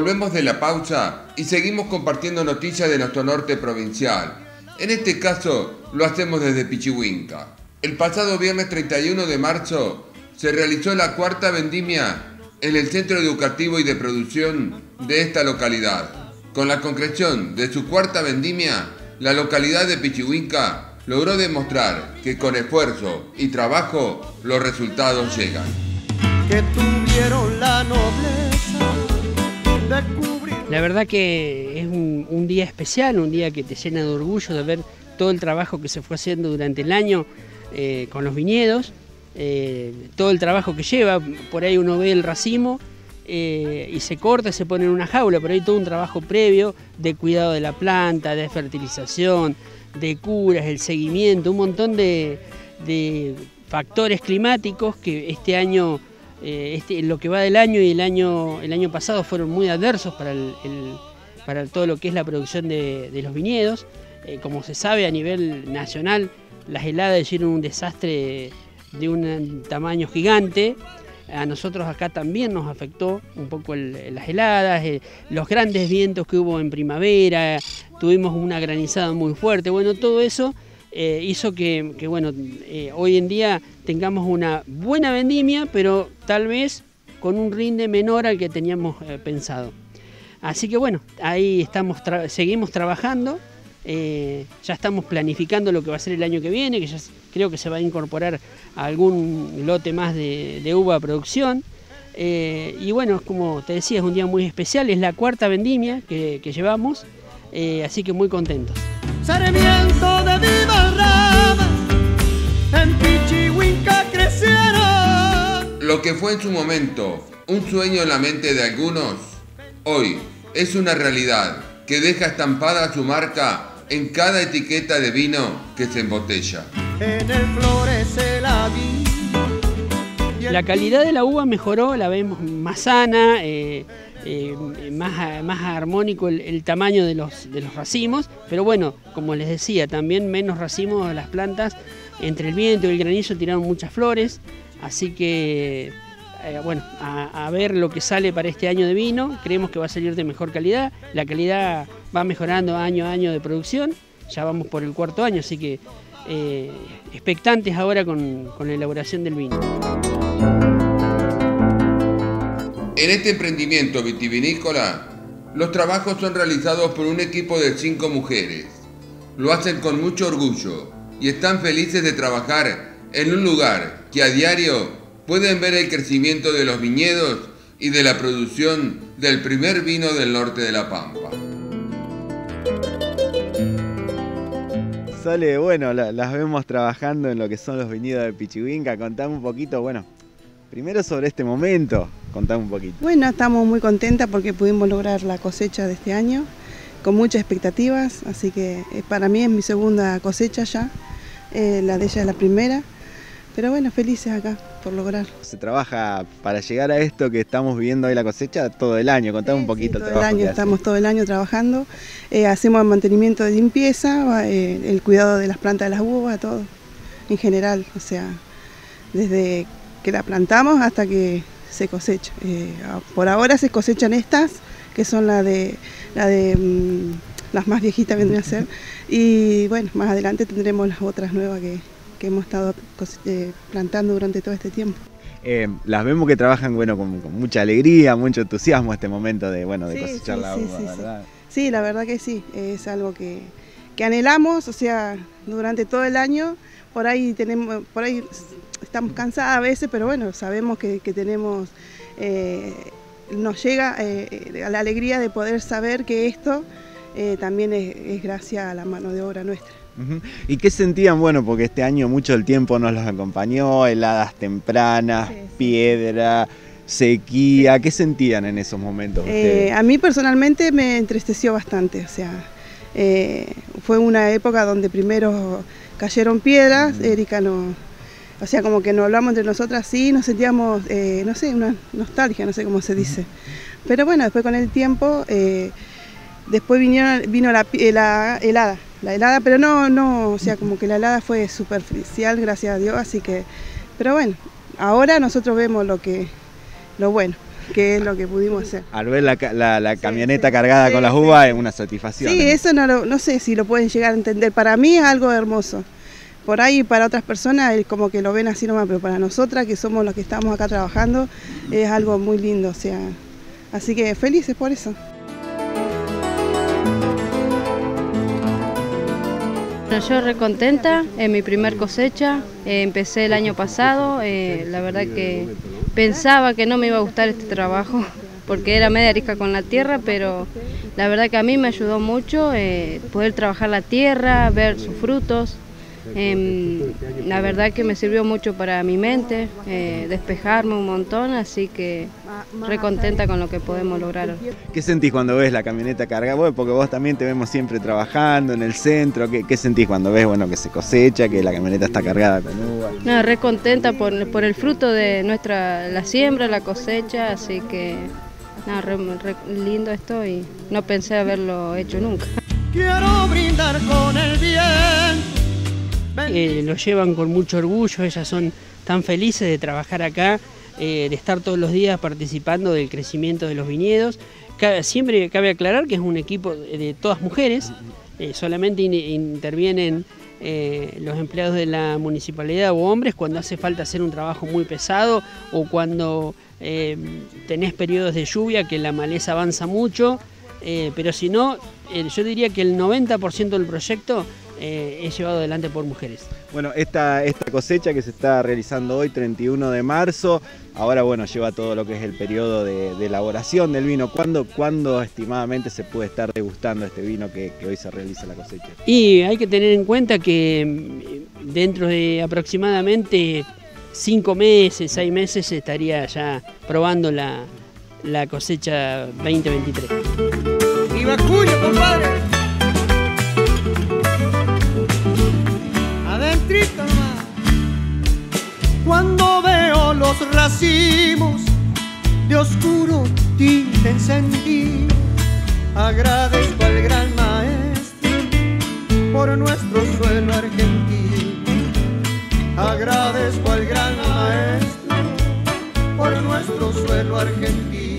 Volvemos de la pausa y seguimos compartiendo noticias de nuestro norte provincial. En este caso lo hacemos desde Pichihuinca. El pasado viernes 31 de marzo se realizó la cuarta vendimia en el Centro Educativo y de Producción de esta localidad. Con la concreción de su cuarta vendimia, la localidad de Pichihuinca logró demostrar que con esfuerzo y trabajo los resultados llegan. Que tuvieron la la verdad que es un, día especial, un día que te llena de orgullo de ver todo el trabajo que se fue haciendo durante el año eh, con los viñedos, eh, todo el trabajo que lleva, por ahí uno ve el racimo eh, y se corta, se pone en una jaula, pero hay todo un trabajo previo de cuidado de la planta, de fertilización, de curas, el seguimiento, un montón de factores climáticos que este año eh, este, lo que va del año y el año, el año pasado fueron muy adversos para, para todo lo que es la producción de, los viñedos. Eh, como se sabe a nivel nacional, las heladas hicieron un desastre de un tamaño gigante. A nosotros acá también nos afectó un poco las heladas, eh, los grandes vientos que hubo en primavera, tuvimos una granizada muy fuerte. Bueno, todo eso hizo que, bueno, hoy en día tengamos una buena vendimia, pero tal vez con un rinde menor al que teníamos eh, pensado. Así que bueno, ahí estamos seguimos trabajando, ya estamos planificando lo que va a ser el año que viene, que ya creo que se va a incorporar algún lote más de, uva a producción. y bueno, como te decía, es un día muy especial, es la cuarta vendimia que, llevamos, así que muy contentos. De viva rama, en Lo que fue en su momento un sueño en la mente de algunos, hoy es una realidad que deja estampada su marca en cada etiqueta de vino que se embotella. En el florece la vida. La calidad de la uva mejoró, la vemos más sana. Eh, eh, más, más armónico el, tamaño de los, de los racimos, pero bueno, como les decía, también menos racimos de las plantas, entre el viento y el granizo tiraron muchas flores, así que eh, bueno, a, ver lo que sale para este año de vino, creemos que va a salir de mejor calidad, la calidad va mejorando año a año de producción, ya vamos por el cuarto año, así que eh, expectantes ahora con, con la elaboración del vino. En este emprendimiento vitivinícola, los trabajos son realizados por un equipo de cinco mujeres. Lo hacen con mucho orgullo y están felices de trabajar en un lugar que a diario pueden ver el crecimiento de los viñedos y de la producción del primer vino del norte de La Pampa. Sale, bueno, las vemos trabajando en lo que son los viñedos de Pichihuinca. Contame un poquito, bueno, primero sobre este momento, Contame un poquito. Bueno, estamos muy contentas porque pudimos lograr la cosecha de este año, con muchas expectativas, así que eh, para mí es mi segunda cosecha ya, eh, la de ella es la primera, pero bueno, felices acá por lograr. Se trabaja para llegar a esto que estamos viendo hoy la cosecha todo el año, contame un poquito el trabajo. año, estamos todo el año trabajando, eh, hacemos mantenimiento de limpieza, el cuidado de las plantas de las uvas, todo, en general, o sea, desde que la plantamos hasta que se cosecha. Eh, por ahora se cosechan estas, que son la de, la de mm, las más viejitas vendrían a ser, y bueno, más adelante tendremos las otras nuevas que, hemos estado eh, plantando durante todo este tiempo. Eh, las vemos que trabajan bueno, con, mucha alegría, mucho entusiasmo este momento de, bueno, de cosechar la uva, sí, ¿verdad? Sí, la verdad que sí, es algo que, que anhelamos, o sea, durante todo el año, por ahí tenemos, por ahí estamos cansadas a veces, pero bueno, sabemos que, tenemos, eh, nos llega eh, la alegría de poder saber que esto eh, también es, gracias a la mano de obra nuestra. ¿Y qué sentían? Bueno, porque este año mucho el tiempo nos los acompañó, heladas tempranas, piedra, sequía, ¿qué sentían en esos momentos? a mí personalmente me entristeció bastante, o sea, fue una época donde primero cayeron piedras, Erika no o sea, como que nos hablamos entre nosotras sí, nos sentíamos, eh, no sé, una nostalgia, no sé cómo se dice. Pero bueno, después con el tiempo, eh, después vino la, la, helada, la helada, pero no, no, o sea, como que la helada fue superficial, gracias a Dios, así que, pero bueno, ahora nosotros vemos lo que, lo bueno. que es lo que pudimos hacer. Al ver la, camioneta cargada con las uvas es una satisfacción. Sí, eso no, no sé si lo pueden llegar a entender. Para mí es algo hermoso. Por ahí para otras personas es como que lo ven así nomás, pero para nosotras que somos los que estamos acá trabajando es algo muy lindo. O sea, así que felices por eso. yo recontenta, en mi primer cosecha, eh, empecé el año pasado, eh, la verdad que pensaba que no me iba a gustar este trabajo porque era media rica con la tierra, pero la verdad que a mí me ayudó mucho eh, poder trabajar la tierra, ver sus frutos, Em, la verdad que me sirvió mucho para mi mente, eh, despejarme un montón, así que re contenta con lo que podemos lograr. ¿Qué sentís cuando ves la camioneta cargada? porque vos también te vemos siempre trabajando en el centro. ¿Qué, sentís cuando ves bueno, que se cosecha, que la camioneta está cargada con uvas? No, re contenta por, el fruto de nuestra la siembra, la cosecha, así que re, lindo esto y no pensé haberlo hecho nunca. Quiero brindar con el bien eh, lo llevan con mucho orgullo, ellas son tan felices de trabajar acá, eh, de estar todos los días participando del crecimiento de los viñedos. siempre cabe aclarar que es un equipo de todas mujeres, eh, solamente intervienen los empleados de la municipalidad o hombres cuando hace falta hacer un trabajo muy pesado o cuando tenés periodos de lluvia que la maleza avanza mucho, pero si no, yo diría que el 90% del proyecto eh, es llevado adelante por mujeres. Bueno, esta, esta cosecha que se está realizando hoy, 31 de marzo, ahora bueno, lleva todo lo que es el periodo de, elaboración del vino. ¿Cuándo, ¿Cuándo, estimadamente se puede estar degustando este vino que, hoy se realiza la cosecha? Y hay que tener en cuenta que mm, dentro de aproximadamente cinco meses, seis meses, se estaría ya probando la, la cosecha 2023. ¡Viva Cuyo, compadre! Cuando veo los racimos de oscuro tinte encendido, agradezco al gran maestro por nuestro suelo argentino. Agradezco al gran maestro por nuestro suelo argentino.